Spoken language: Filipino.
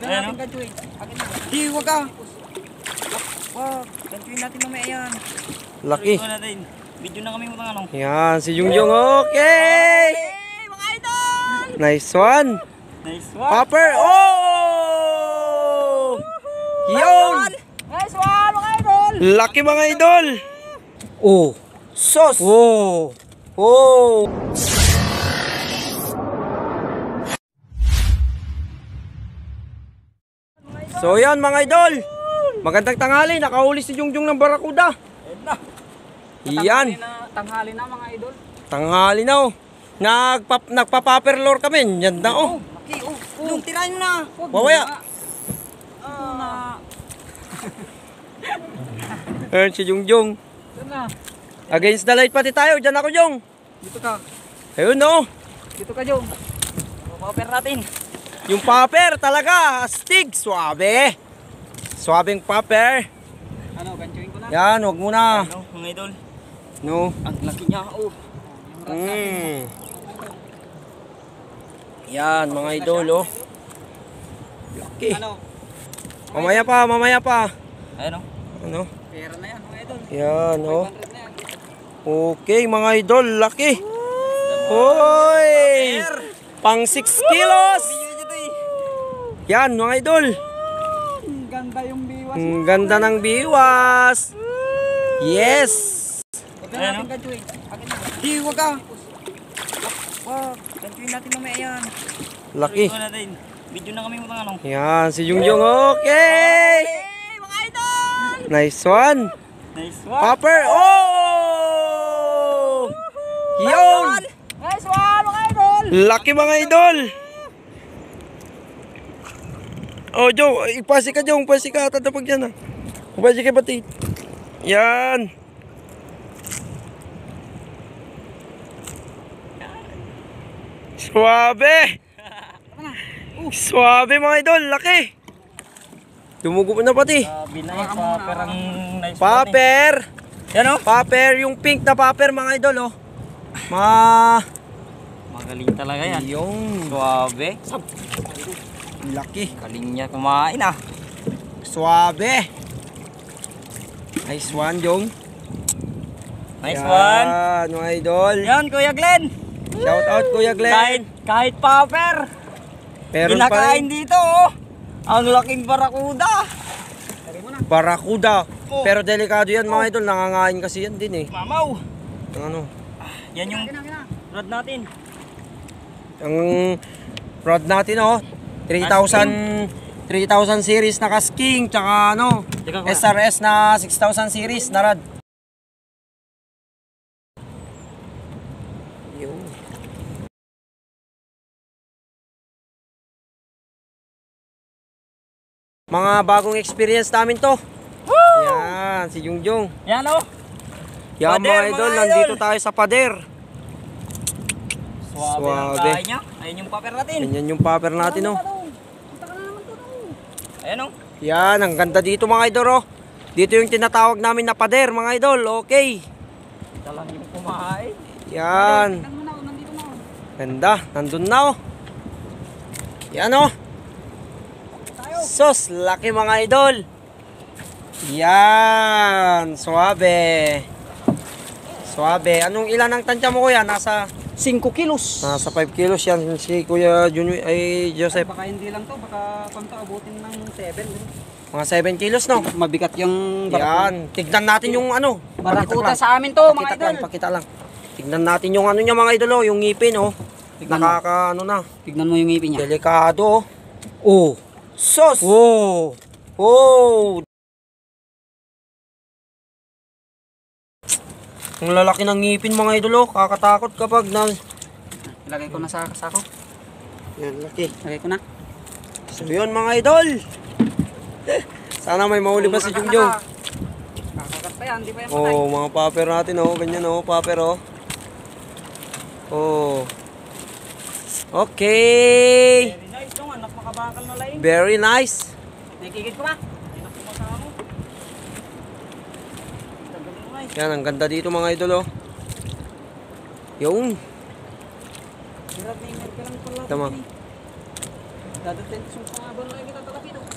Ayan, natin oh. Di, huwag ka. Wag, gadyoin natin mamaya yan. Laki. Ito natin. Video na kami mo ano. Yan, si Jungjung. Okay! Hey, mga idol! Nice one. Nice one. Popper. Oh! Yun! Nice one, mga idol! Laki mga idol. Oh. Sos! Oh. Oh. So yan mga idol. Magandang tanghali. Nakahuli si Jungjung ng Barakuda. Yan. Tanghali na, tanghali na mga idol. Tanghali na oh. Nagpa, nagpa-paperlore kami. Yan na oh. Laki, oh. Yung tirahin mo na. Wawaya. Ah, Ayan si Jungjung. Against the light pati tayo. Diyan ako Jung. Dito ka. Ayun oh. Dito ka, Jong. Popper natin. Yung popper talaga. Astig. Suabe. Suabing popper. Ano, ganchoin ko na. Yan. Huwag muna. Ano, mga idol. No. Ang laki niya. Oh. Mm. Yan mga idol oh. Laki. Ano, Mamaya pa, mamaya pa. Ayan oh. Ano? pera na yan, mga idol. Yan oh. 100 na yan. Okay mga idol, laki. Hoy! Pang 6 kilos. Yan mga idol. Ang ganda yung biwas. Ang ganda ng biwas. Yes. Ayan. Di, huwag ka. Wag, gadyoin natin mamaya yan. Laki. Video na kami mo ano. Yan si Jungjung. Okay. Hey, mga idol! Nice one. Nice one. Popper. Oh! Yun. Nice one, mga idol! Laki mga idol. Oh, Joe, ipasi ka, Joe. Ipasi ka. Tatapag yan, ah. Ipasi ka, pati. Yan. Suabe. Suabe mga idol. Laki. Dumugo na pati. Sabi na yung popper ang nice. Paper. Yan oh. Paper. Yung pink na paper mga idol, oh. Ma... Magaling talaga yan. Yung Suabe. Laki. Galing niya kumain ah. Suabe. Nice one, Jong. Nice Yan, one. mga idol. Yan, Kuya Glenn. Shout out, Kuya Kahit, Glenn. kahit popper. Meron pa Kinakain rin. dito oh. Ang laking barakuda. Barakuda. Oh. Pero delikado yan, mga idol. Nangangain kasi yan din, eh. Mamaw. Ang ano. Yan yung rod natin. Ang rod natin, oh. 3,000 3,000 series na kasking, tsaka ano. SRS na 6,000 series na. Yun. Mga bagong experience namin to. Yan, si Jungjung. Yan oh. Yan Pader, mga mga idol, idol. nandito tayo sa pader. Suwabe ang Suwabe. kain niya. Ayun yung popper natin. Ganyan yung paper natin, oh. Ayan oh. Yan, ang ganda dito mga idol, oh. Dito yung tinatawag namin na pader, mga idol. Okay. Ito lang yung kumain. Yan. Na. Ganda, nandun na, oh. Yan, oh. Sos, laki mga idol. Yan, suabe. Suabe. Anong ilan ang tansya mo kuya? Nasa 5 kilos. nasa 5 kilos yan si Kuya Junwi ay Joseph. Baka hindi lang to, baka panto abutin ng 7. Mga 7 kilos no. Mabigat yung Yan, tignan natin yung ano. Barakuda Pakita sa amin to, mga Pakita idol. lang, pakita lang. Tignan natin yung ano niya mga idol, oh, yung ngipin oh. Tignan mo. Nakaka ano na, Tignan mo yung ngipin niya. delikado oh. Oh, Sos! oh. Oh. Ang lalaki ng ngipin mga idol oh, kakatakot kapag na Ilagay ko na sa sako. Yan, laki. Ilagay ko na. So yun mga idol. Sana may mahuli pa si Jungjung. Kakagat pa yan, hindi pa yan patay. Oh, mga paper natin oh, ganyan oh, paper oh. Oh. Okay. Very nice yung anak makabakal na laing. Very nice. Nakikigit ko ba? Hindi na pumasama. Tagal mo guys. Yan, ang ganda dito mga idol oh. Yung. Na. Tama. Dadating sa mga Laban lang